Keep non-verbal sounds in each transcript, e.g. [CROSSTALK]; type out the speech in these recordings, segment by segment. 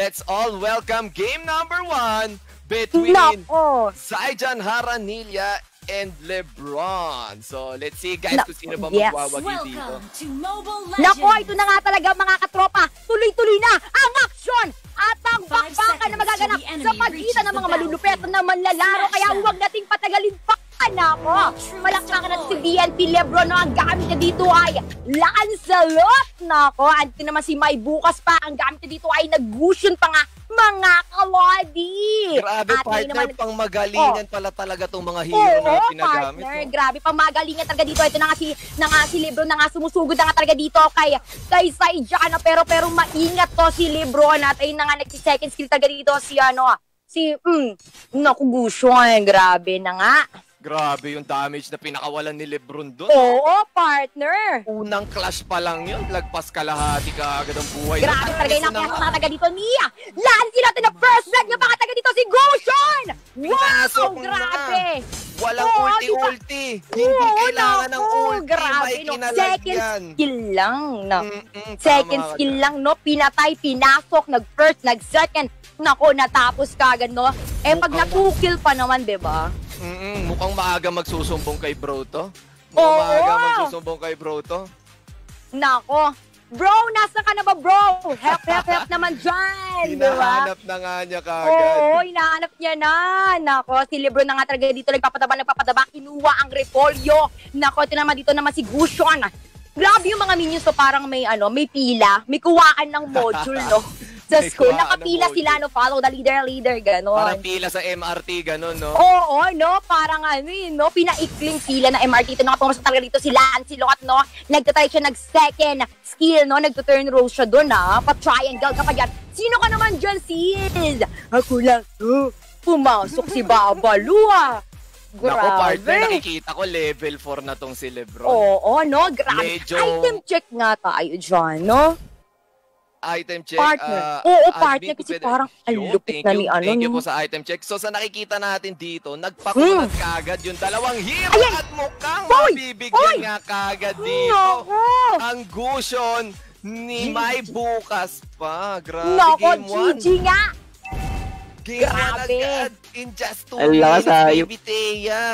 let's all welcome game number one between Nako. Zaijan Haranilla and Lebron. So, let's see guys Na- kung sino ba yes. magwawagi dito. Welcome to Mobile Legends. Nako, ito na nga talaga mga katropa. Tuloy-tuloy na ang aksyon at ang bakbakan na magaganap sa pagitan ng mga malulupet na manlalaro. Kaya huwag nating patagalin pa. Nako, malakpakan natin si. DNP Lebron. No, ang gamit niya dito ay Lancelot. Nako, at naman si May bukas pa. Ang gamit niya dito ay nag-gusion pa nga mga kalodi. Grabe At partner, naman- pang magalingan pala talaga tong mga hero Oo, na pinagamit. partner. no? Grabe, pamagalingan talaga dito. Ito na nga si, na nga si Lebron na nga sumusugod na nga talaga dito kay, kay Saijana. Pero, pero maingat to si Lebron. At ayun na nga, nagsi-second skill talaga dito si ano, si, mm, naku, Gushon. Grabe na nga. Grabe yung damage na pinakawalan ni Lebron doon. Oo, partner. Unang clash pa lang yun, lagpas kalahati ka agad ang buhay. Grabe talaga yung na nakiyas nga. mga taga dito niya. Lansi natin na first blood yung mga taga dito si. Pinasok Wow, na. grabe. Walang ulti-ulti. Hindi Oo, kailangan ng ulti. Grabe, no. Second yan. skill lang, no. Mm-mm, Second skill lang, no? Pinatay, pinasok, nag-first, nag-second. Nako, natapos ka agad, no? Eh, pag na-2-kill pa naman, di ba? Mm-mm, mukhang maaga magsusumbong kay bro to. Mukhang Oo. maaga magsusumbong kay bro to. Nako. Bro, nasa ka na ba, bro? Help, help, help naman dyan, di ba? Hinahanap na nga niya kagad. Oo, hinahanap niya na. Nako, si Lebron na nga talaga dito nagpapataba, nagpapataba. Kinuha ang repolyo. Nako, ito naman dito naman si Gushon. Grabe yung mga minions to parang may ano, may pila, may kuwaan ng module, no? [LAUGHS] Sa May school, kuwaan ng nakapila module. sila, no? Follow the leader, leader, gano'n. Parang pila sa MRT, ganun, no? Oo, no? Parang ano yun, no? Pinaikling pila ng MRT. Ito na nga pumasok talaga dito si Lancelot, no? Nagtatry siya nag-second skill, no? Nagtuturn roll siya doon, ha? Pa-triangle ka pa dyan. Sino ka naman dyan, sis? Ako lang, oh. Pumasok si Babalu, ha? Naku, partner, Grabe. nakikita ko level 4 na tong si Lebron. Oo, no? Grabe. Medyo- Item check nga tayo dyan, no? Item check. Partner. ah, Oo, partner, kasi pwede- parang ang lupit na ni ano, Thank you no? po sa item check. So sa nakikita natin dito, nagpakulat Mm. kagad yung dalawang hero Ayan. at mukhang Hoy! mabibigyan Hoy! nga kagad dito. Nako! Ang gusion ni May bukas pa. Grabe, Nako, game 1. GG nga! Game 1 Grabe. agad. In just 2 Ang lakas, minutes, baby Thea.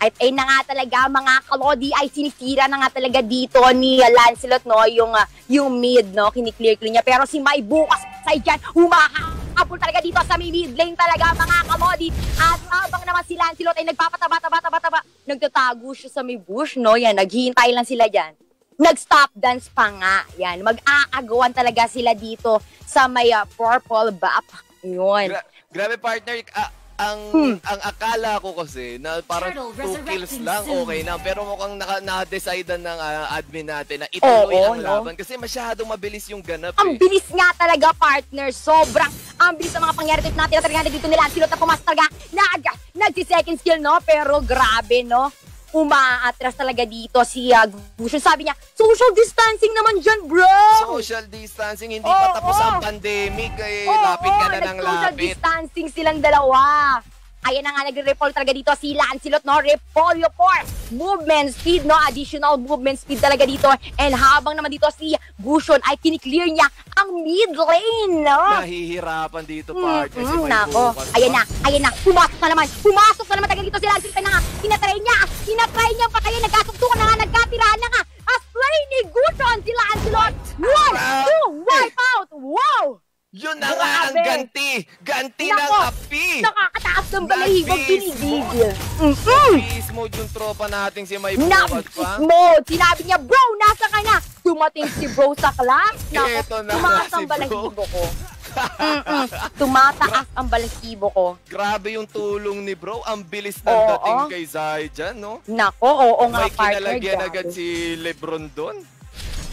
At ay na nga talaga mga kalodi ay sinisira na nga talaga dito ni Lancelot no yung ah, yung mid no kiniklear clear niya. Pero si May bukas sa dyan humahabol talaga dito sa mid lane talaga mga kalodi at habang naman si Lancelot ay nagpapataba taba taba taba nagtatago siya sa may bush no? Yan naghihintay lang sila dyan. Nag-stop dance pa nga. Yan mag-aagawan talaga sila dito sa may ah, purple map yun. Gra- grabe partner, ah, ang Hmm. ang akala ko kasi na parang Turtle 2 resurrecting kills lang soon. okay na pero mukhang naka, na-decide ng ah, admin natin na ituloy Oo, ang no? laban kasi masyadong mabilis yung ganap Ang eh. bilis nga talaga, partner. Sobrang ang bilis ng mga pangyari dito natin na talaga dito nila. Sino na pumasok talaga. Nag, nagsi-second skill, no? Pero grabe, no? Umaatras talaga dito si uh, Gushon. Sabi niya, social distancing naman dyan, bro! Social distancing, hindi Oo, pa tapos oo. ang pandemic eh, Oo, lapit ka oo, na ng lapit. distancing silang dalawa. Ayan na nga, nagre-repol talaga dito si Lancelot, no? Repolyo for movement speed, no? Additional movement speed talaga dito. And habang naman dito si Gushon ay kiniklear niya ang mid lane, no? Nahihirapan dito Mm, partner mm, May nako. Ayan na, ayan na. Pumasok na naman. Pumasok na naman talaga dito si Lancelot na nga. Tinatry niya. Tinatry niya pa kaya nagkasuktukan na nga. Nagkatirahan na nga. As play ni Gushon si Lancelot. One, two, wipe out. Wow! Yun na nga ang ganti. Ganti ng Nako. api. Nakakataas ng balahibog Nag-beast binibigil. Mm-mm. Peace mode yung tropa nating si May Na Bukas pa. mode. Sinabi niya, bro, nasa ka na. Dumating si bro sa class. [LAUGHS] Nako, Eto na tumataas si ang bro. balahibo ko. [LAUGHS] Mm-mm. Tumataas ang balahibo ko. Grabe yung tulong ni bro. Ang bilis ng Oo. dating kay Zai dyan, no? Nako, oo nga, May partner. kinalagyan grabe. agad si Lebron doon.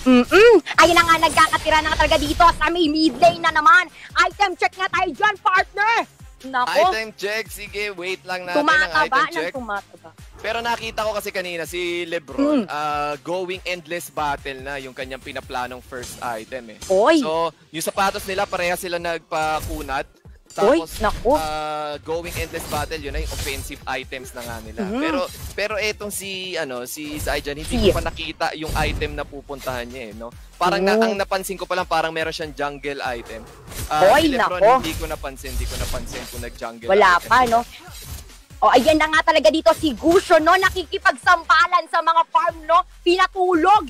Mm-mm. Ayun na nga, nagkakatira na talaga dito sa may mid lane na naman. Item check nga tayo dyan, partner. Nako, Item check. Sige, wait lang natin ang tumataba item ng check. tumataba. Pero nakita ko kasi kanina si Lebron Mm. ah, going endless battle na yung kanyang pinaplanong first item eh. Oy, So, yung sapatos nila pareha sila nagpakunat. Tapos, naku. ah, going endless battle, yun na yung offensive items na nga nila. Mhm. Pero pero etong si ano si Zaijan, hindi Si- ko pa nakita yung item na pupuntahan niya eh, no. Parang na, Oh. ang napansin ko pa lang parang meron siyang jungle item. Ah, Oy, si Lebron, nako. hindi ko napansin, hindi ko napansin kung nag-jungle Wala item. pa, no? O, ayan na nga talaga dito si Gusho, no? Nakikipagsampalan sa mga farm, no? Pinatulog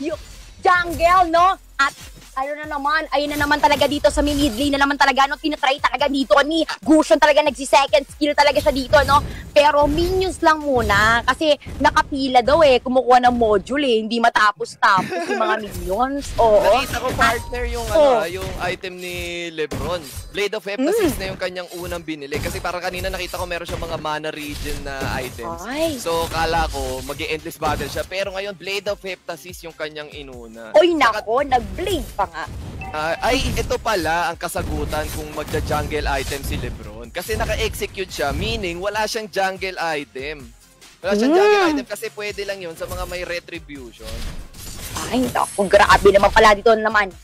yung jungle, no? At ano na naman, ayun na naman talaga dito sa mid lane na naman talaga, no? Tinatry talaga dito ni Gusho talaga nagsi-second skill talaga siya dito, no? Pero minions lang muna kasi nakapila daw eh, kumukuha ng module eh, hindi matapos-tapos yung mga [LAUGHS] minions. Oo. Nakita ko partner yung Oh. ano, ah, yung item ni LeBron. Blade of Heptasis na yung kanyang unang binili kasi parang kanina nakita ko meron siyang mga mana region na items. Ay. So kala ko magi-endless battle siya pero ngayon Blade of Heptasis yung kanyang inuna. Oy, nako, nag-blade pa nga. Ah, ay ito pala ang kasagutan kung magja-jungle item si LeBron kasi naka-execute siya meaning wala siyang jungle item. Wala siyang Mm. jungle item kasi pwede lang yun sa mga may retribution. Ay, naku, grabe naman pala dito naman.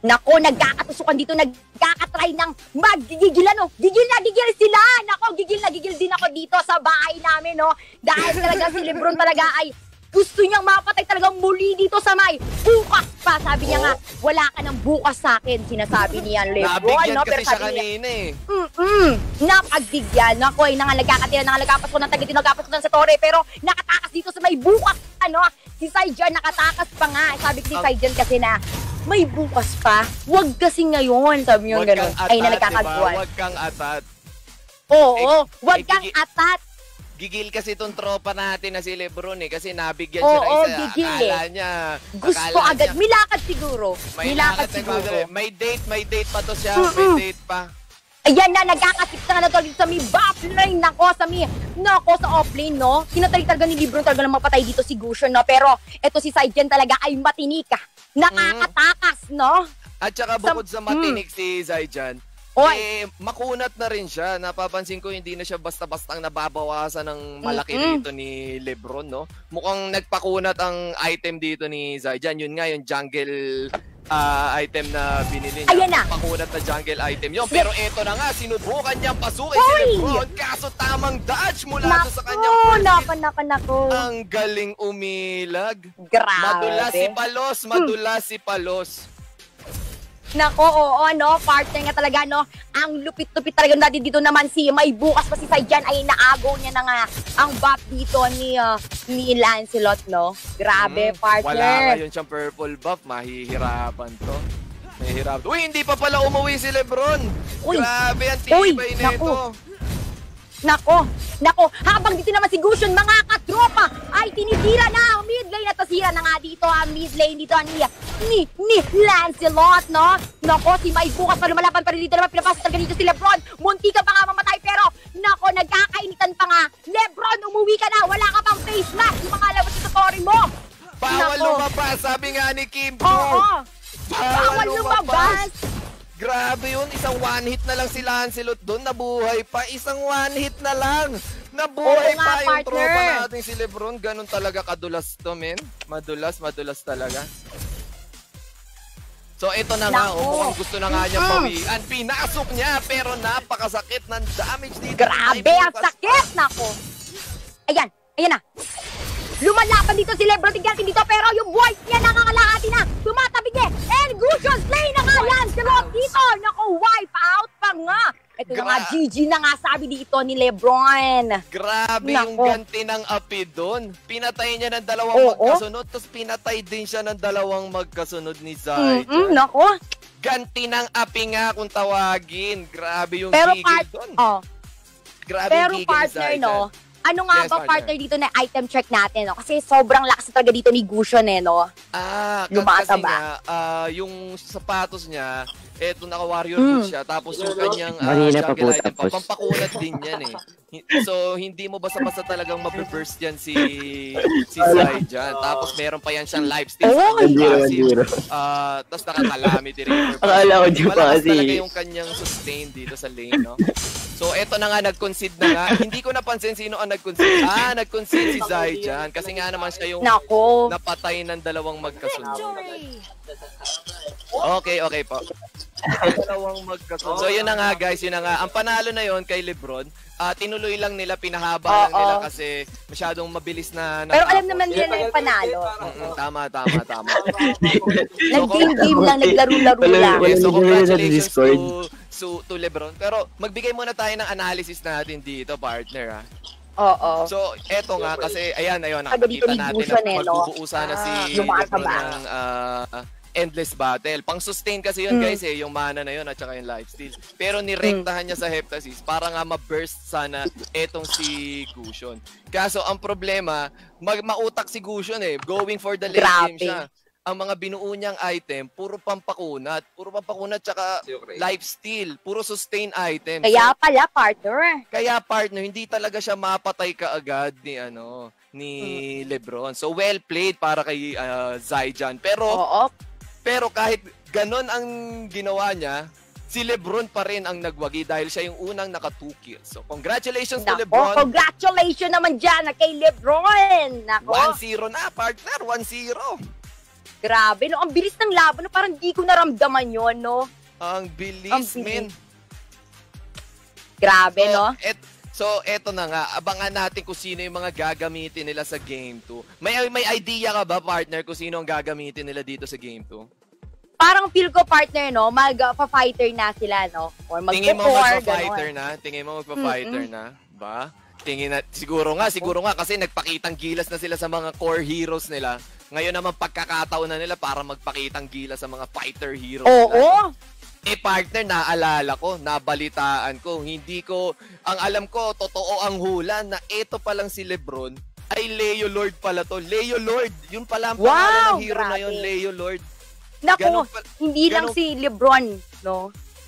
Nako, nagkakatusukan dito, nagkakatry ng maggigigilan, no? Gigil na, gigil sila! Nako, gigil na, gigil din ako dito sa bahay namin, no? Dahil talaga si Lebron talaga ay gusto niyang mapatay talagang muli dito sa may bukas pa. Sabi niya Oo. nga, wala ka ng bukas sa akin, sinasabi niya Lebron, Nabigyan no? kasi siya kanina eh. Mm-mm. Napagbigyan. Nako, ay nanga nagkakatira, nanga nagkapas ko ng tagay, nagkapas ko ng sa Torre, pero nakatakas dito sa may bukas, ano, si Saijan nakatakas pa nga. Sabi ko si Saijan kasi na, may bukas pa, wag kasi ngayon, sabi niyo Huwag kang Ay na nagkakaguan. Huwag kang atat. Oo, wag eh, kang atat. Gigil kasi itong tropa natin na si Lebron eh. Kasi nabigyan Oo, siya ng isa. gigil akala eh. niya. Gusto akala agad, niya, milakad siguro. May milakad siguro. gagawin. May date, may date pa to siya. Mm-mm. May date pa. Ayan na, nagkakasip na na to dito sa buff lane. Nako, sa may, nako sa offlane, no? Tinatry talaga ni Libron talaga na mapatay dito si Gushon, no? Pero, eto si Saijan talaga ay matinika. Nakakatakas, no? At saka Sa- bukod sa matinik si Zaijan, Oy, eh, makunat na rin siya. Napapansin ko hindi na siya basta-bastang nababawasan ng malaki Mm-mm. dito ni Lebron, no? Mukhang nagpakunat ang item dito ni Zaijan. Yun nga, yung jungle ah, item na binili niya. Ayan na. Pakunat na jungle item yun. Pero eto na nga, sinubukan niyang pasukin si Hoy! Lebron. Kaso tamang dodge mula doon sa kanyang first nako, hit. nako, nako. Ang galing umilag. Grabe. Madulas si Palos, madulas si Palos. Nako, oo, no? Partner nga talaga, no? Ang lupit-lupit talaga natin dito naman si May bukas pa si Saijan ay naagaw niya na nga ang buff dito ni, uh, ni Lancelot, no? Grabe, Mm, partner. Wala ngayon siyang purple buff, mahihirapan to. Mahihirapan. Uy, hindi pa pala umuwi si Lebron. Uy. Grabe, ang tibay naku. nito. Nako, nako, habang dito naman si Gushon, mga katropa, ay tinitira na ang mid lane at tasira na nga dito ang mid lane dito ni, ni, ni Lancelot, no? Nako, si May bukas pa lumalaban pa rin dito naman, pinapasok talaga dito si Lebron, munti ka pa nga mamatay, pero, nako, nagkakainitan pa nga, Lebron, umuwi ka na, wala ka pang face mask, yung mga labas sa story mo. Bawal Nako. lumabas, sabi nga ni Kim Chu. Oo, bawal lumabas. Grabe yun, isang one hit na lang si Lancelot doon, nabuhay pa. Isang one hit na lang. Nabuhay Oo nga, pa yung partner. tropa natin si Lebron. Ganun talaga kadulas to, men. Madulas, madulas talaga. So ito na nga, oh, mukhang gusto na nga niya Mm. pawian. Pinasok niya, pero napakasakit ng damage dito. Grabe, ang sakit, nako. Ayan, ayan na. Lumalaban dito si Lebron Tigante dito pero yung buhay niya nangangalahati na. Tumatabi niya. And Gushon Slay na nga Lancelot dito. Naku, wipe out pa nga. Ito na nga, Gra- GG na nga sabi dito ni Lebron. Grabe yung Nako. ganti ng api doon. Pinatay niya ng dalawang Oo. magkasunod, tapos pinatay din siya ng dalawang magkasunod ni Zay. Mm-mm, nako. Ganti ng api nga kung tawagin. Grabe yung Pero gigil part, doon. oh, Grabe pero yung gigil partner, Zay no? Ano nga Yes, ba partner. partner dito na item check natin, no? Kasi sobrang lakas talaga dito ni Gushon, eh, no? Ah, Lumataba. kasi nga, ah, yung sapatos niya, eto naka-warrior Mm. boots siya, tapos yung kanyang uh, pa po item, tapos. pampakunat din yan eh. So, hindi mo basta-basta talagang mabe-burst yan si, si Zay dyan. Tapos, meron pa yan siyang lifesteal. Oy! Zero, zero. Ah, tapos naka-calamity reaper. [LAUGHS] pa. Akala ko dyan pa Malakas kasi. talaga yung kanyang sustain dito sa lane, no? So, eto na nga, nag-concede na nga. Hindi ko napansin sino ang nag-concede. Ah, nag-concede si Zay dyan. Kasi nga naman siya yung Nako. napatay ng dalawang magkasunod. Okay, okay po. dalawang magkasunod. So yun na nga guys, yun na nga. Ang panalo na yon kay Lebron, ah tinuloy lang nila, pinahaba lang nila kasi masyadong mabilis na Pero alam natapos. naman nila na yung panalo. Mm, tama, tama, tama. [LAUGHS] Nag-game-game lang, naglaro-laro lang. Okay, so congratulations to, to, to Lebron. Pero magbigay muna tayo ng analysis natin dito, partner. Ha? Oo. So, eto nga, kasi, ayan, ayun, nakakita ni natin na eh, magbubuusa na si Ah, Lebron ng ah, endless battle. Pang-sustain kasi yun, Mm. guys, eh, yung mana na yun at saka yung lifesteal. Pero nirektahan niya sa Heptasis para nga ma-burst sana etong si Gusion. Kaso, ang problema, mag mautak si Gusion eh. Going for the late game Grabe. siya. Ang mga binuo niyang item, puro pampakunat. Puro pampakunat tsaka lifesteal. Puro sustain item. Kaya pala, partner. Kaya partner, hindi talaga siya mapatay kaagad ni ano ni LeBron. So well played para kay uh, Zyjan. Pero Oo. Pero kahit ganon ang ginawa niya, si LeBron pa rin ang nagwagi dahil siya yung unang naka 2 kills. So congratulations to Nako, LeBron. congratulations naman dyan na kay Lebron. Nako, 1-0 na partner, 1-0. grabe. No? Ang bilis ng laban. No? Parang di ko naramdaman yon no? Ang bilis, Ang bilis. men. Grabe, So, no? et, so, eto na nga. Abangan natin kung sino yung mga gagamitin nila sa Game 2. May, may idea ka ba, partner, kung sino ang gagamitin nila dito sa Game 2? Parang feel ko, partner, no? Mag-fighter na sila, no? Or Tingin mo magpa-fighter na? Tingin mo magpa-fighter na? Ba? Tingin na, siguro nga, siguro nga kasi nagpakitang gilas na sila sa mga core heroes nila. Ngayon naman pagkakataon na nila para magpakitang gilas sa mga fighter heroes nila. Oo. Eh partner, naalala ko, nabalitaan ko, hindi ko, ang alam ko, totoo ang hula na ito palang si Lebron ay Leo Lord pala to. Leo Lord, yun pala ang Wow, pangalan ng hero na yun, grabe. Leo Lord. Naku, Ganun hindi lang ganun- si Lebron, no?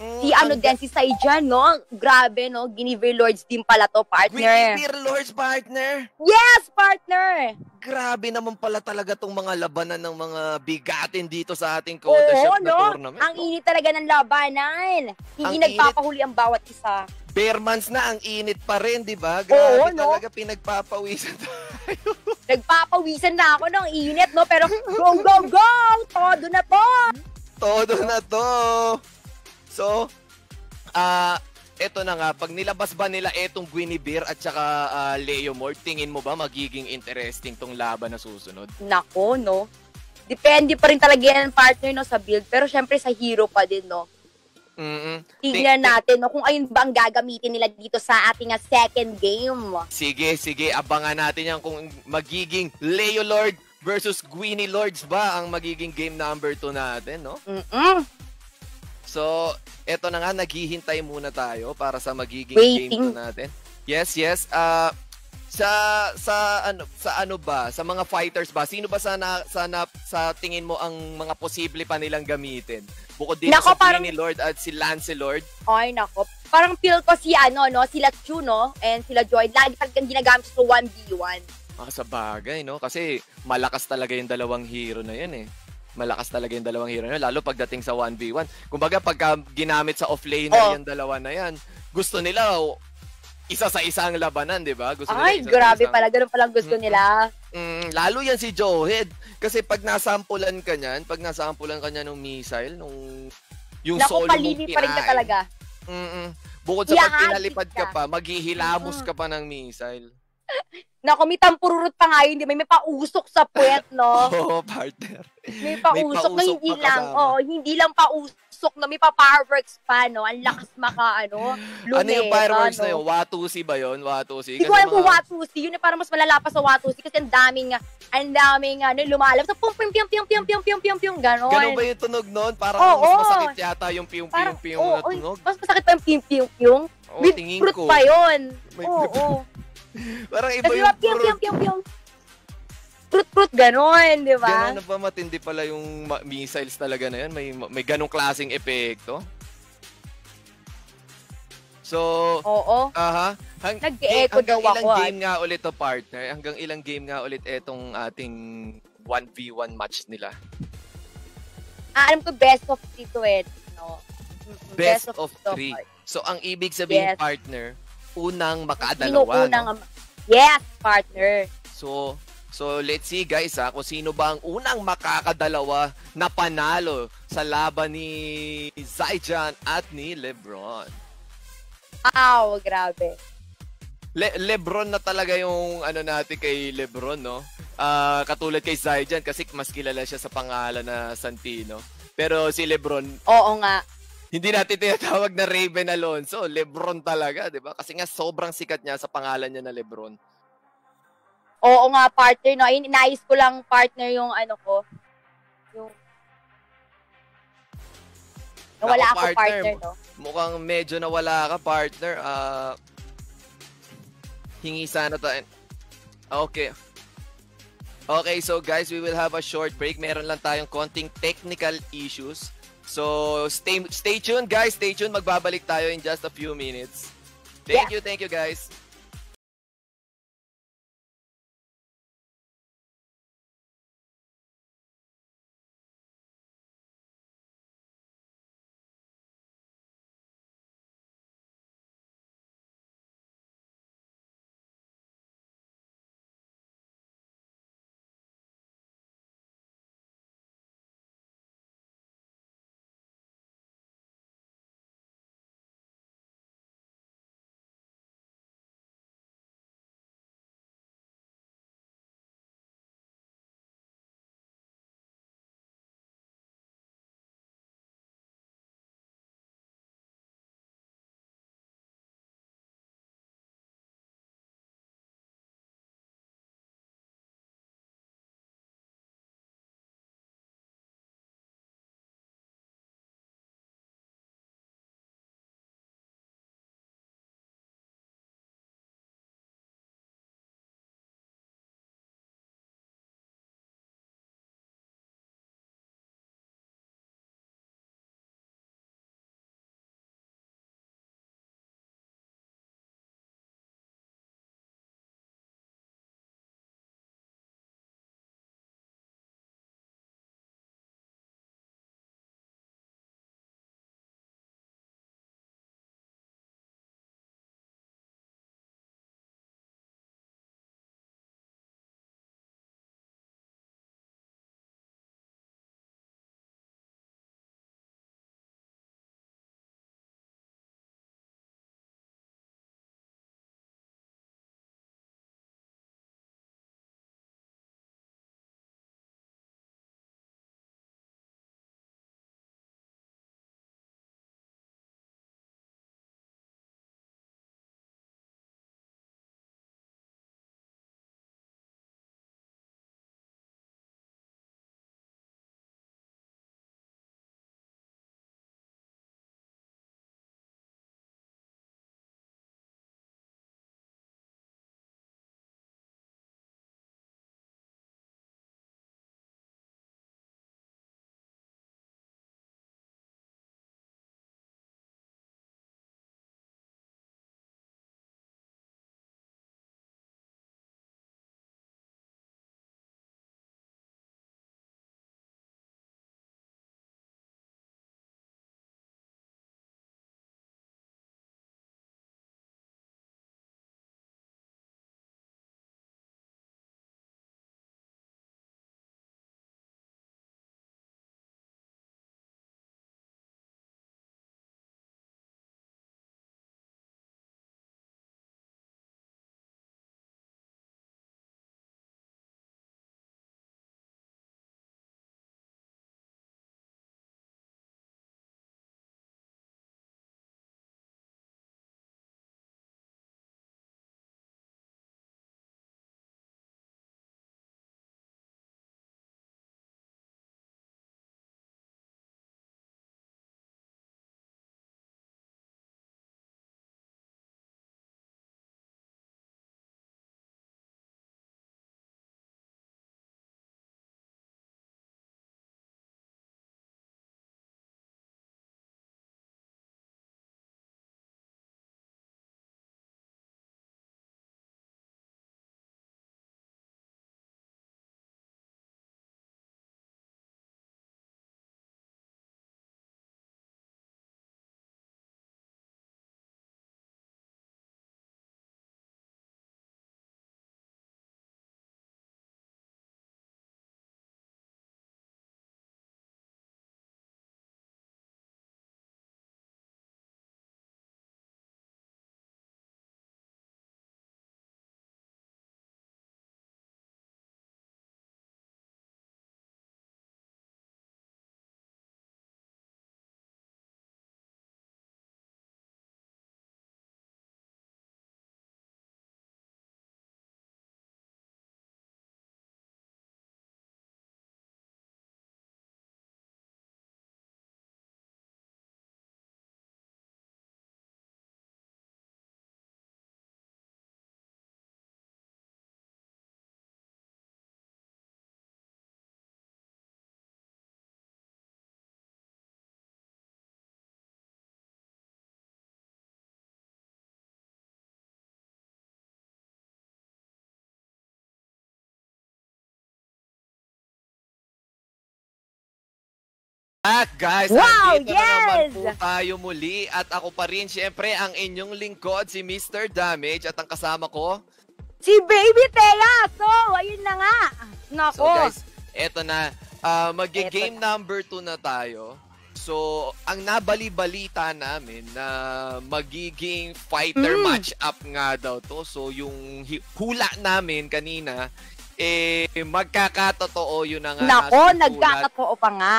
Mm, Si ano din, si Saijan, no? Grabe, no? Guinevere Lords din pala to, partner. Guinevere Lords partner. Yes, partner! Grabe naman pala talaga tong mga labanan ng mga bigatin dito sa ating Coda Oo, na no? tournament. Ang no? init talaga ng labanan. Hindi Ang nagpapahuli ang bawat isa. Bare months na, ang init pa rin, di ba? Grabe Oo, no? talaga pinagpapawisan tayo. [LAUGHS] Nagpapawisan na ako ng init, no? Pero go, go, go! Todo na to! Todo na to. So, ah, eto na nga, pag nilabas ba nila etong Guinevere at saka ah, Leo Mort, tingin mo ba magiging interesting tong laban na susunod? Nako, no? Depende pa rin talaga yan, partner, no, sa build. Pero syempre sa hero pa din, no? Mm-mm. Tingnan natin, no, kung ayun ba ang gagamitin nila dito sa ating ah, second game. Sige, sige, abangan natin yan kung magiging Leo Lord versus Gwynny Lords ba ang magiging game number 2 natin, no? Mm-mm. So, eto na nga, naghihintay muna tayo para sa magiging Waiting. game 2 natin. Yes, yes. Ah, sa sa ano sa ano ba sa mga fighters ba sino ba sana sana sa tingin mo ang mga posible pa nilang gamitin bukod dito Nako, sa parang- Gwynny Lord at si Lancelord Ay, nako. Parang feel ko si ano, no, sila Chu, no, and sila Joy, lagi talagang ginagamit sa 1v1. Ah, sa bagay, no? Kasi malakas talaga yung dalawang hero na yan, eh. Malakas talaga yung dalawang hero na yun, lalo pagdating sa 1v1. Kumbaga, pagka ginamit sa offlaner Oh. yung dalawa na yan, gusto nila oh, isa sa isang labanan, di ba? Gusto nila Ay, isa sa grabe isang- pala. Ganun palang gusto Mm-mm. nila. Mm, lalo yan si Joehead. Kasi pag nasampulan ka niyan, pag nasampulan ka niya ng missile, nung yung Naku, solo mong palili pa rin ka kinain, talaga. Mm-mm. Bukod sa pag pinalipad ka ka. pa, maghihilamos Mm. ka pa ng missile. Naku, may tampururot pa nga yun, di ba? May pausok sa puwet, no? [LAUGHS] Oo, partner. May pausok na pausok hindi pa lang. Oo, hindi lang pausok na may pa-fireworks pa, no? Ang lakas maka, ano, lumera, [LAUGHS] ano yung fireworks no? na yun? Watusi ba yun? Watusi? Hindi ko alam kung mga- Watusi. Yun na parang mas malala pa sa Watusi kasi ang daming, ang daming, ano, lumalabas. So, pum, pum, pum, pum, pum, pum, pum, pum, pum, ganon. Ganun ba yung tunog nun? Parang Oo. mas masakit yata yung Parang, piyong-piyong-piyong oo, na tunog. mas masakit pa yung pum, pum, pum. Oo, With tingin fruit ko. pa yun. May- Oo, oo. Parang iba yung fruit. pum, pum, pum. Fruit, fruit, ganon, di ba? Ganun na ba matindi pala yung missiles talaga na yun? May, may ganong klaseng epekto? So, Oo. aha. Hang, Nag-e-echo hanggang daw ilang ako, ah. game nga ulit to partner? Hanggang ilang game nga ulit etong ating 1v1 match nila? Ah, alam ko, best of three to it. No? Mm, Best of to three. part. So, ang ibig sabihin Yes. partner, unang Sino makadalawa. unang, no? yes, partner. So, So let's see guys ha, kung sino ba ang unang makakadalawa na panalo sa laban ni Zaijan at ni Lebron. Wow, grabe. Le- Lebron na talaga yung ano natin kay Lebron, no? Ah, katulad kay Zaijan kasi mas kilala siya sa pangalan na Santino. Pero si Lebron, Oo nga. Hindi natin tinatawag na Raven Alonso. Lebron talaga, di ba? Kasi nga sobrang sikat niya sa pangalan niya na Lebron. Oo nga, partner, no? Inayos ko lang, partner, yung ano ko. Yung... Nawala Ako, partner. partner, no? Mukhang medyo nawala ka, partner. Ah, hingi sana tayo. Okay. Okay, so guys, we will have a short break. Meron lang tayong konting technical issues. So, stay stay tuned, guys. Stay tuned. Magbabalik tayo in just a few minutes. Thank you, thank you, guys. At guys, Wow, andito na naman yes! po tayo muli at ako pa rin syempre ang inyong lingkod si Mr. Damage at ang kasama ko. Si Baby Thea! So, ayun na nga. Nako. So guys, eto na, ah, magge-game number 2 na tayo. So, ang nabali-balita namin na magiging fighter Mm. match up nga daw to. So, yung hula namin kanina, eh, magkakatotoo yun na nga Nako, nagkakatoo pa nga.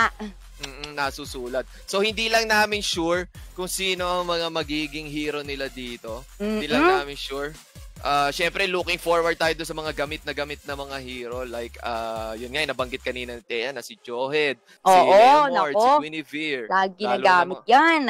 Nasusulat. So, hindi lang namin sure kung sino ang mga magiging hero nila dito. Hindi lang namin sure. Uh, Siyempre, looking forward tayo doon sa mga gamit na gamit na mga hero. Like, uh, yun nga, yung nabanggit kanina ni Thea na si Johed, si Oo, si nako. Guinevere. Lagi Lalo nagamit na yan.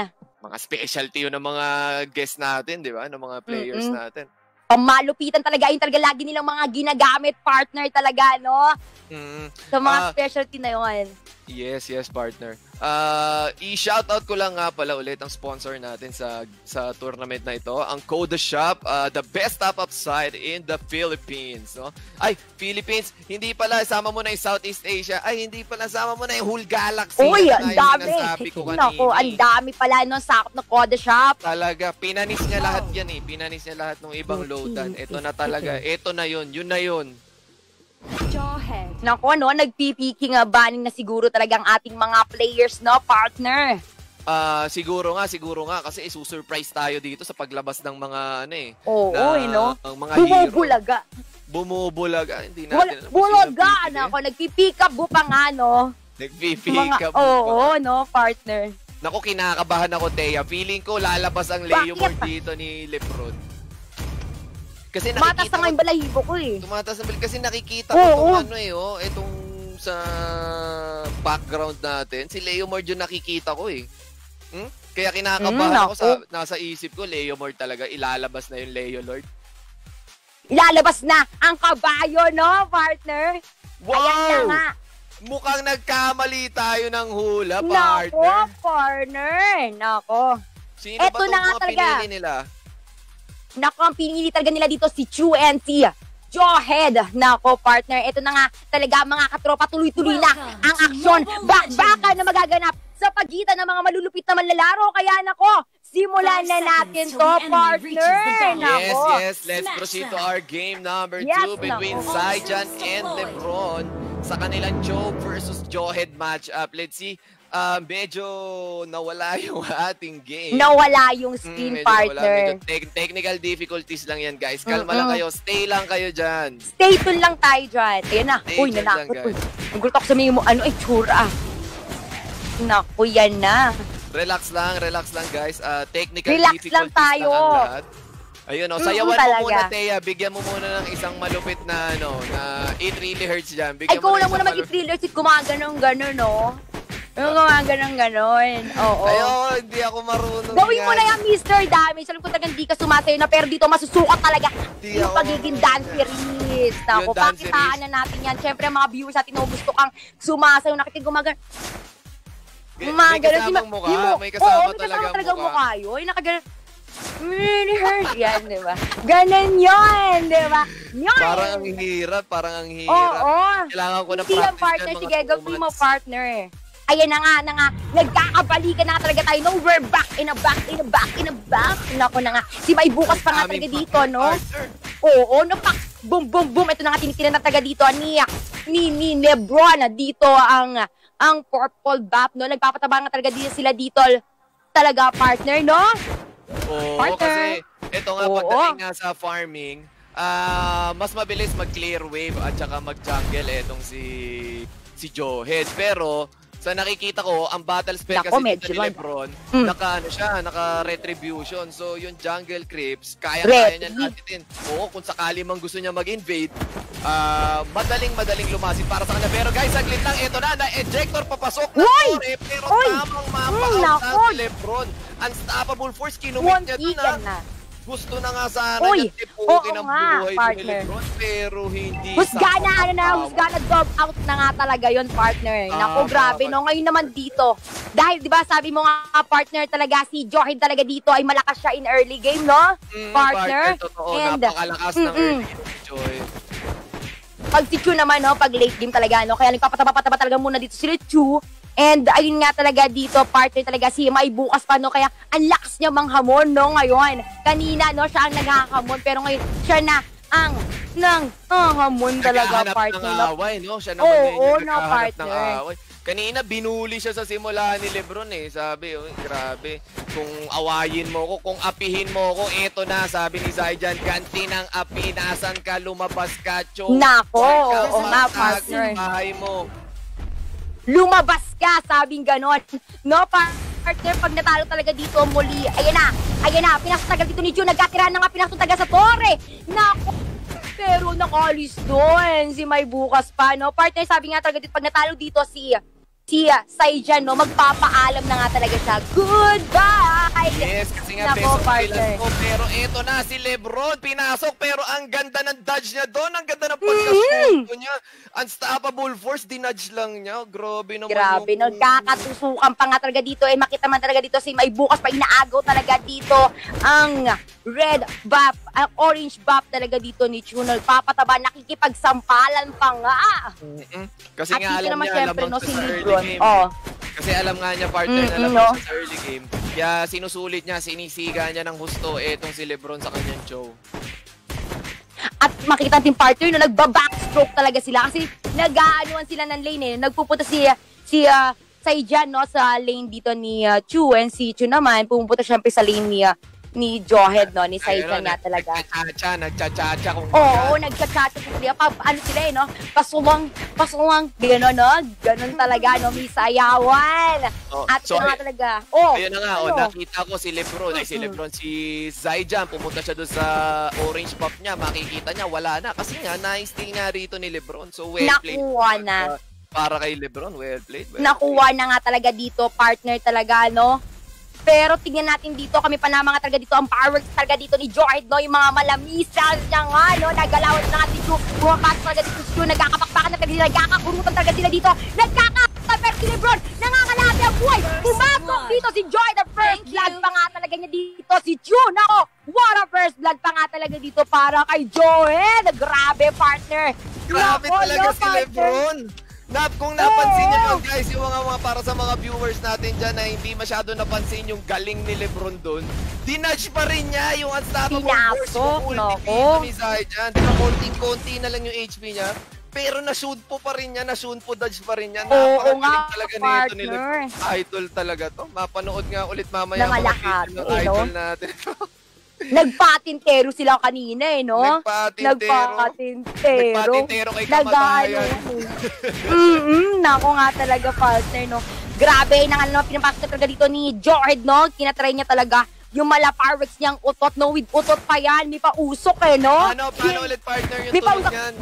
Mga specialty yun ng mga guests natin, di ba? Ng mga players Mm-mm. natin. Pamalupitan talaga, yun talaga lagi nilang mga ginagamit partner talaga, no? Mm, Sa mga Ah. specialty na yun. Yes, yes, partner. Uh, i-shoutout ko lang nga pala ulit ang sponsor natin sa sa tournament na ito, ang Coda Shop, uh, the best top-up site in the Philippines. No? Ay, Philippines, hindi pala, sama mo na yung Southeast Asia. Ay, hindi pala, sama mo na yung whole galaxy. Uy, ang dami. ko ang dami pala no sakop na Koda Shop. Talaga, pinanis niya lahat yan eh. Pinanis niya lahat ng ibang loadan. Ito na talaga. Ito na yun. Yun na yun. Nako, no, nagpipiking uh, banning na siguro talagang ating mga players, no, partner. Ah, siguro nga, siguro nga kasi isusurprise tayo dito sa paglabas ng mga ano eh. Oo, na- eh, no? Ang mga hero. Bumubulaga. Bumubulaga. Hindi natin Bul- bulaga, pipili. nako, nagpipick up bu pa nga, no? Nagpipick up. oo, no, partner. Naku, kinakabahan ako, Thea. Feeling ko lalabas ang Leo Bakit? Mord dito ni Lebron. Kasi Matas nakikita na nga yung balahibo ko, eh. tumatas na kasi nakikita ko Oo. itong ano eh, oh, itong sa background natin. Si Leo Mord yung nakikita ko eh. Hmm? Kaya kinakabahan Mm, ako sa nasa isip ko, Leo Mord talaga, ilalabas na yung Leo Lord. Ilalabas na ang kabayo, no, partner? Ayan na nga. Mukhang nagkamali tayo ng hula, Nako, partner. partner. Nako. Sino Eto ba itong mga talaga. pinili nila? Nako, ang pinili talaga nila dito si Chu and si Jawhead. Nako, partner. Ito na nga talaga mga katropa. Tuloy-tuloy na ang aksyon. Bakbaka na magaganap sa pagitan ng mga malulupit na manlalaro. Kaya nako, simulan na natin to, partner. Yes, Nako. yes. Let's proceed to our game number Yes, two between nako. Zaijan and Lebron sa kanilang Joe versus Jawhead matchup. Let's see. Ah, medyo nawala [LAUGHS] yung ating game. Nawala yung Mm, spin, medyo nawala. partner. Medyo tec- technical difficulties lang yan, guys. Kalma lang Mm-mm. kayo. Stay lang kayo dyan. Stay tuned lang tayo dyan. Ayan na. Stay Uy, lang, nanakot. Uy, nagulat ako sa mo. Ano, eh, tsura. Naku, yan na. Relax lang, relax lang, guys. Ah, technical Relax difficulties lang tayo. ang lahat. Ayun, oh, Mm, sayawan mo talaga. muna, Thea. Bigyan mo muna ng isang malupit na, ano, na 8 really hurts dyan. Ay, Bigyan mo lang ng muna isang mag-thriller si gumaganong gano'n, no? Yung gumaganong gano'n. Oo. Ay, oo, hindi ako marunong Gawin mo yan. na yan, Mr. Damage. Alam ko talagang hindi ka sumasayo na, pero dito masusukat talaga Di yung pagiging dancerist. Ako, pakitaan na natin yan. Siyempre, mga viewers natin, no, gusto kang sumasayo, nakikinig gumagan. May, Mga may ganun, kasamang mukha. mo- May kasama oo, may talaga kasama talaga mukha. yun. Nakaganon. Really hurt. Yan, di ba? Ganon yun, di ba? Yun. Parang ang hirap, parang ang Oo. hirap. oo. Kailangan ko na practice yan, mga Sige, gawin mo, partner. Ayan na nga, na nga. Nagkakabalikan na talaga tayo. No, we're back in a back, in a back, in a back. Nako na nga. Si May bukas pa nga talaga dito, no? Oo, no, pak. Boom, boom, boom. Ito na nga, tinitinan na taga dito. Ni, ni, ni Lebron. Dito ang, ang purple bap, no? Nagpapataba nga talaga dito sila dito. Talaga, partner, no? Oo, Partner. kasi ito nga, Oo. pagdating nga sa farming, ah mas mabilis mag-clear wave at saka mag-jungle etong si si Joehead. Pero sa nakikita ko, ang battle spell Nako, kasi medyo ni. Lebron, Mm. naka ano siya, naka retribution. So yung jungle creeps, kaya-kaya niya natin. Oo, kung sakali mang gusto niya mag-invade, ah madaling-madaling lumasin para sa kanya. Pero guys, saglit lang, ito na, na-ejector papasok na Uy! Torre, pero Uy! tamang mapa-out si Lebron. Unstoppable force, kinumit niya chicken ha. na. Gusto na nga sana Uy, niya tipukin ang nga, buhay ni partner. Lebron, pero hindi Husgana, sa ano na, pagkawa. husgana dog out na nga talaga yon partner. Ah, Naku, grabe, no? Ngayon naman dito, dahil, di ba, sabi mo nga, partner talaga, si Johin talaga dito ay malakas siya in early game, no? Mm, partner. Totoo, And, napakalakas ng mm-mm. early game ni Joy. Pag si Chu naman, no, pag late game talaga, no? Kaya nagpapataba-pataba talaga muna dito si Chu. And ayun nga talaga dito, partner talaga si May bukas pa, no? Kaya ang lakas niya manghamon, no? Ngayon, kanina, no? Siya ang naghahamon, pero ngayon, siya na ang nang ah, hamon talaga, Naghahanap partner. ng away, no? Siya naman no, naghahanap ng partner. away. Kanina, binuli siya sa simula ni Lebron eh. Sabi, oh, grabe. Kung awayin mo ko, kung apihin mo ko, eto na, sabi ni Zayjan, ganti ng api, nasan ka, lumabas ka, choke. Nako, oo nga, partner. bahay mo. Lumabas ka, sabing ganon. No, partner, pag natalo talaga dito muli, ayan na, ayan na, pinasok talaga dito ni June, nagkatira na nga pinasok talaga sa Torre. Nako, pero nakalis doon si May bukas pa, no? Partner, sabi nga talaga dito, pag natalo dito si si Saijan, no, magpapaalam na nga talaga siya. Goodbye! Yes, kasi nga Nako, best partner. Ko. Pero eto na si Lebron, pinasok. Pero ang ganda ng dodge niya doon. Ang ganda ng pagkasuko niya. Unstoppable force, dinudge lang niya. Grabe naman Grabe, no? Kakatusukan pa nga talaga dito. Eh, makita man talaga dito si May bukas pa inaagaw talaga dito ang red buff, ang orange buff talaga dito ni Chuno. Papataba, nakikipagsampalan pa nga. Mm-mm. Kasi At nga alam naman niya, syempre, alam no, si sa early Lebron. game. Oh. Kasi alam nga niya, partner, Mm-mm, alam no? sa early game. Kaya sinusulit niya, sinisiga niya ng husto etong si Lebron sa kanyang show. At makita natin partner no, nagba-backstroke talaga sila kasi nag-aanuan sila ng lane eh. Nagpupunta si si uh, Saijan no sa lane dito ni uh, Chu and si Chu naman pumupunta syempre sa lane ni uh, ni Johed no ni Saijan nga talaga. Nagchacha, nagchacha Oo, nagchat-chat sila. Pa, ano sila eh, no? Pasuwang, pasuwang, gano'n, no? Gano'n talaga, no? May sayawan. Oh, At so, nga talaga. Oh, Ayun na nga, oh, ano? nakita ko si Lebron, ay si Mm-mm. Lebron, si Zayjan, pumunta siya doon sa orange buff niya, makikita niya, wala na. Kasi nga, na-steal nga rito ni Lebron. So, well played. Nakuha na. Para kay Lebron, well played. Well nakuha na nga talaga dito, partner talaga, no? Pero tingnan natin dito, kami pa na mga talaga dito, ang fireworks talaga dito ni Jordan, no? Yung mga malamisan niya nga, no? Nagalawan na nga si Ju. Bumapasok talaga dito si Ju. Nagkakapakpakan na talaga sila, nagkakakurutan talaga sila dito. Nagkakapakpakan, pero si Lebron, nangangalati ang buhay. Pumasok dito si Jordan, first blood pa nga talaga niya dito si Ju. Nako, what a first blood pa nga talaga dito para kay Joel. Grabe, partner. Grabe Nako, talaga no, si partner. Lebron. Nap, kung napansin niyo lang guys, yung mga, mga para sa mga viewers natin dyan na hindi masyado napansin yung galing ni Lebron doon, dinudge pa rin niya yung unstoppable force, yung ultimate ni Zayjan. Di ba, konting-konti na lang yung HP niya, pero na-shoot po pa rin niya, na-shoot po dodge pa rin niya. Oo nga, talaga nito ni partner. Lebron. Idol talaga to. Mapanood nga ulit mamaya mga lahat, eh, no? idol natin. [LAUGHS] Nagpatintero sila kanina eh, no? Nagpatintero. Nagpatintero. Nagpatintero kay kamatayan. Mm-mm, nako nga talaga, partner, no? Grabe, nang ano, pinapasok talaga dito ni Jordan, no? Kinatry niya talaga yung mala fireworks niyang utot, no? With utot pa yan, may pausok eh, no? Ano, paano ulit partner yung May pausok. niyan?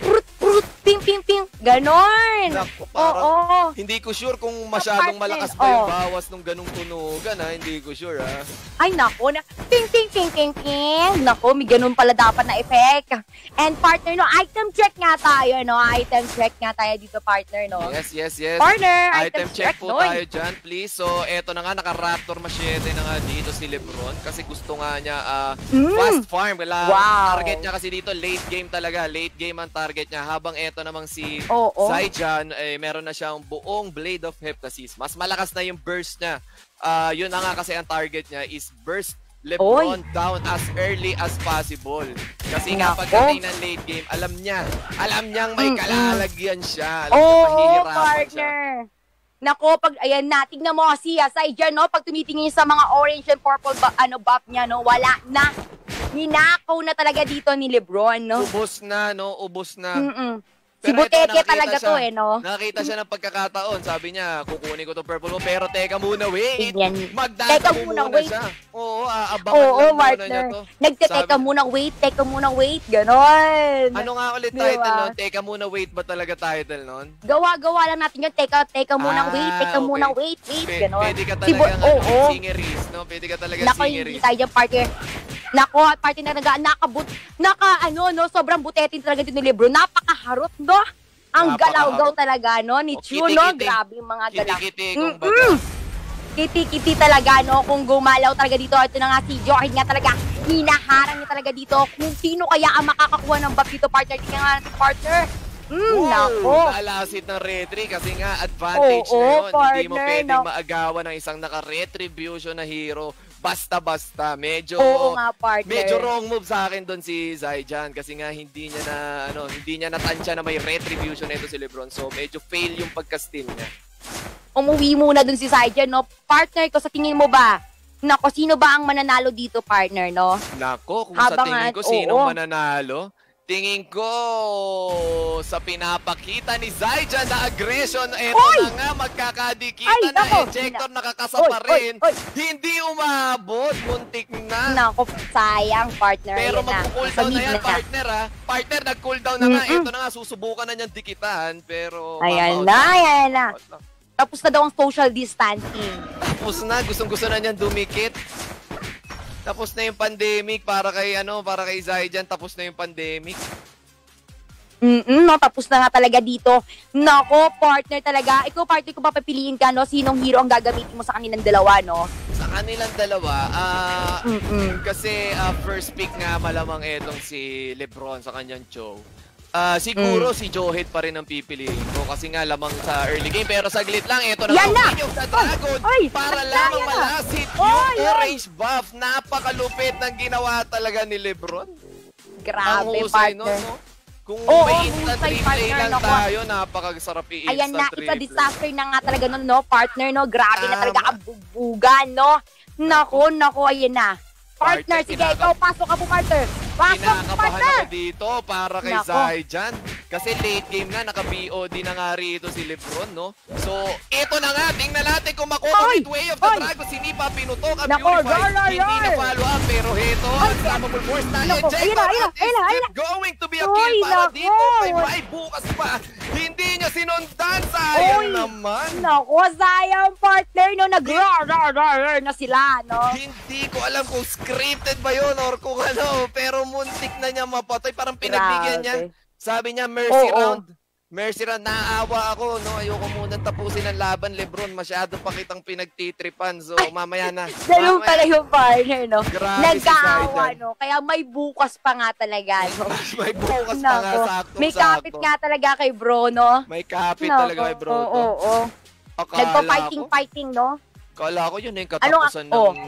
Prut, prut, ping, ping, ping. Ganon. Naku, Oo. parang hindi ko sure kung masyadong malakas ba yung oh. bawas nung ganung tunugan ha. Hindi ko sure ha. Ay, nako. Na, ping, ping, ping, ping, ping. Nako, may ganun pala dapat na effect. And partner, no, item check nga tayo, no? Item check nga tayo dito, partner, no? Yes, yes, yes. Partner, Item check po Noy. tayo dyan, please. So, eto na nga, naka-Raptor Machete na nga dito si Lebron kasi gusto nga niya ah, Mm. fast farm. Wala, Wow. target niya kasi dito, late game talaga. Late game ang target niya. Habang eto namang si Oo. Zayjan, eh, meron na siyang buong Blade of Heptasis. Mas malakas na yung burst niya. Ah, yun na nga kasi ang target niya is burst Lebron down as early as possible. Kasi nga pagdating ng late game, alam niya, alam niyang may kalalagyan siya. Alam niya Oo, mahihirapan siya. partner. Nako, pag, ayan na, tignan mo si Asay dyan, no? Pag tumitingin sa mga orange and purple ba, ano, buff niya, no? Wala na. Ninakaw na talaga dito ni Lebron, no? Ubos na, no? Ubos na. Mm-mm. Si nakita talaga siya. to, eh, no? Nakita siya ng pagkakataon. Sabi niya, kukunin ko to purple mo. Pero teka muna, wait. Magdadamo Teka muna, muna, wait. siya. Oo, aabangan Oo, lang muna niya to. Nagteteka muna, wait, teka muna, wait, ganon. Ano nga ulit Diba? title nun? Teka muna, wait ba talaga title nun? Gawa-gawa lang natin yun, teka, teka muna, Ah, wait, teka okay. muna, wait, wait, ganon. pwede ka Si talaga ano, oo. singeries, no? Pwede ka talaga Nako, hindi singeries. tayo dyan, partner. Nako, at partner na naga, nakabut, naka, ano, no, sobrang butetin talaga dito ni Lebron. Napakaharot, no? Ang galaw-gaw talaga, no, ni O, Chu, no? Grabe yung mga galaw. Kiti-kiti, kung baga. Kiti-kiti talaga, no? Kung gumalaw talaga dito, ito na nga si Jordan nga talaga, hinaharang niya talaga dito. Kung sino kaya ang makakakuha ng buff dito, partner. Tingnan nga natin, partner. Mm, Oo, nako. Nalasit ng retry kasi nga advantage Oo, na yun. Hindi mo partner, pwedeng no? maagawan ng isang naka-retribution na hero basta-basta. Medyo Oo nga, partner. medyo wrong move sa akin doon si Zaijan kasi nga hindi niya na ano, hindi niya natansya na may retribution nito si LeBron. So medyo fail yung pagka-steal niya. Umuwi muna dun si Saijan, no? Partner ko, sa tingin mo ba? Nako, sino ba ang mananalo dito, partner, no? Nako, kung Habang sa tingin ko sino oo. mananalo, tingin ko sa pinapakita ni Zaijan na aggression, eto Oy! na nga, magkakadikita Ay, na, nako! ejector Oy, nakakasapa oy, rin. oy. Hindi umabot, muntik na. Nako, sayang, partner. Pero Ayan na. mag-cooldown Sa na yan, na. partner ha. Partner, nag-cooldown na nga. Mm-mm. Ito na nga, susubukan na niyang dikitan. Pero, Ayan na, ayan na. Tapos na daw ang social distancing. Tapos na, gustong-gusto na niyang dumikit. Tapos na yung pandemic para kay ano, para kay Zaijan, tapos na yung pandemic. Mm no, tapos na nga talaga dito. Nako, partner talaga. Ikaw, partner, kung papapiliin ka, no, sinong hero ang gagamitin mo sa kanilang dalawa, no? Sa kanilang dalawa, ah Mm-mm. kasi ah, first pick nga malamang etong si Lebron sa kanyang show. Ah, siguro si Johet pa rin ang pipiliin ko kasi nga lamang sa early game pero saglit lang ito na na! yung sa Dragon Ay! para lamang na! malasit Ay! yung orange buff napakalupit ng ginawa talaga ni Lebron ang Grabe, nun, partner. no? Kung Oo, may ang instant husay, replay partner, lang naku. tayo, napakasarap i-instant Ayan na, replay. ito disaster na nga talaga nun, no, partner, no? Grabe na Tama. talaga ang bugbugan, no? Nako, nako, ayan na. Partner, Partner, sige, ikaw, pasok ka po, partner. Kinakabahan ako dito para kay Nako. Zaijan. Kasi late game na, naka-BOD na nga rito si Lebron, no? So, ito na nga, tingnan natin kung makukulit Oy! way of the Oy! Dragon. Sinipa, pinutok ang Nako, Purified. yar, Hindi na follow up, pero heto, unstoppable force na Nako, eject. ayun na, ayun na. going to be a kill para dito kay Mai bukas pa. Hindi niya sinundan, sayang Oy! naman. Nako, sayang, partner, no? nag na sila, no? Hindi ko alam kung scripted ba yun or kung ano, pero muntik na niya mapatay. Parang pinagbigyan niya. Sabi niya, mercy Oo. round. Mercy round, naawa ako, no? Ayoko muna tapusin ang laban, Lebron. Masyado pa kitang pinagtitripan. So, mamaya na. Ganun Mamaya pala yung partner, no? Grabe Nagkaawa, si no? Kaya may bukas pa nga talaga, no? [LAUGHS] May bukas pa nga, Nako, sakto may kapit nga talaga kay bro, no? May kapit Nako, talaga kay bro. Oo, oo, oo. Akala Nagpa-fighting, ko, fighting, no? akala ko yun eh, Ano nga- katapusan oh. ng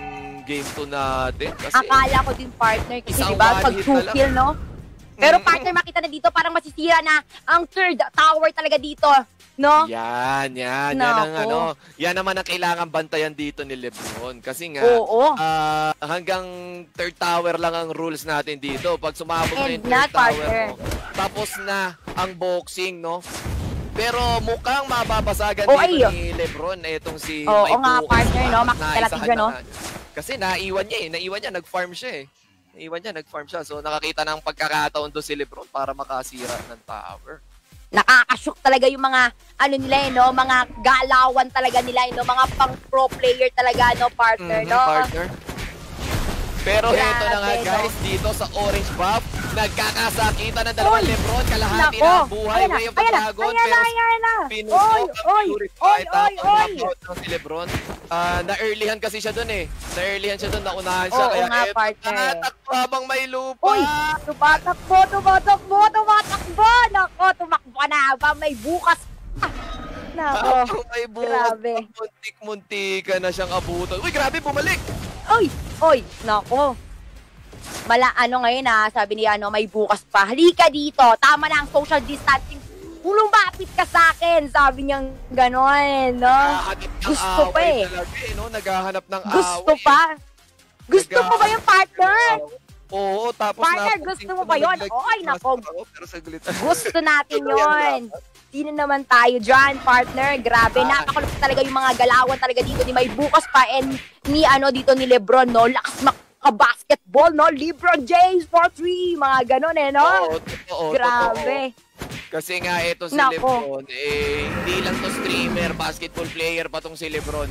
game 2 natin. Kasi, Akala ko din partner kasi di ba one pag hit two na lang. kill no? Pero partner makita na dito parang masisira na ang third tower talaga dito, no? Yan, yan. Yan ang Nako. ano. Yan naman ang kailangan bantayan dito ni Lebron. Kasi nga, Oo. ah, hanggang third tower lang ang rules natin dito. Pag sumabog na And yung not third tower partner. mo, tapos na ang boxing, no? Pero mukhang mababasagan Oo, dito ay. ni Lebron itong si Oo May nga, Bukas partner, pa. no? Makikita natin dyan, no? Kasi naiwan niya eh. Naiwan niya, nag-farm siya eh. Naiwan niya, nag-farm siya. So nakakita ng pagkakataon doon si Lebron para makasira ng tower. Nakakashock talaga yung mga ano nila eh, no? Mga galawan talaga nila, eh, no? Mga pang pro player talaga, no, partner, Mhm, no? partner. Pero Grabe, heto na nga guys, dito sa Orange Buff, nagkakasakitan ng dalawang! Lebron, kalahati Nako. na ang buhay, Way of the Dragon, pero Oy, ang oy, tapos ng si Lebron. Ah, na-earlyhan kasi siya dun eh. Na-earlyhan siya dun, naunahan siya. Oo kaya nga, partner. nakatakbo habang may lupa. Uy, tumatakbo, tumatakbo, tumatakbo. Nako, tumakbo na habang may bukas. Nako. May bukas, grabe. muntik-muntika na siyang abutan. Uy, grabe, bumalik! Oy, oy, nako. Mala, ano ngayon ah, sabi niya, ano, may bukas pa. Halika dito, tama na ang social distancing. Lumapit ka sa akin, sabi niyang gano'n, no? Gusto pa eh. Talaga, eh, no? Naghahanap ng Gusto away. pa. Gusto mo ba yung partner? Oo, tapos Partner, napapansin gusto mo ba na yun? Oy, nako. Gusto natin [LAUGHS] Sino naman tayo dyan, partner? Grabe, Ah. napakalupit talaga yung mga galawan talaga dito ni may bukas pa and ni ano dito ni Lebron, no? Lakas maka-basketball, no? Lebron James for three, mga ganon eh, no? Oo, totoo, Grabe. totoo. Kasi nga ito si Nako. Lebron, eh, hindi lang to streamer, basketball player pa tong si Lebron.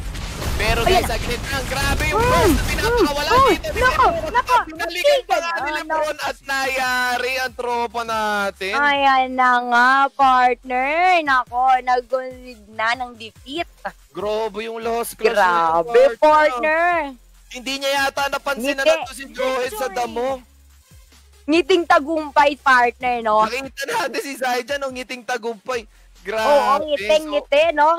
Pero guys, na. saglit lang, grabe yung burst na pinapakawala mm, dito. nako, nako, Pinaligan pa nga ni Lebron at nayari ang tropa natin. Ayan na nga, partner. Nako, nagulid na ng defeat. Grabe yung loss Grabe, nito, partner. Hindi niya yata napansin na Ngiti. nandun si Joel sa damo. Ngiting tagumpay partner, no? Nakita natin si Zay dyan, ngiting tagumpay. Grabe. Oo, ngiting So, ngiti, no?